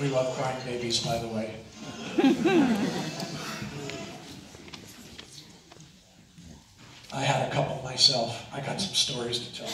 We love crying babies, by the way. I had a couple myself. I got some stories to tell.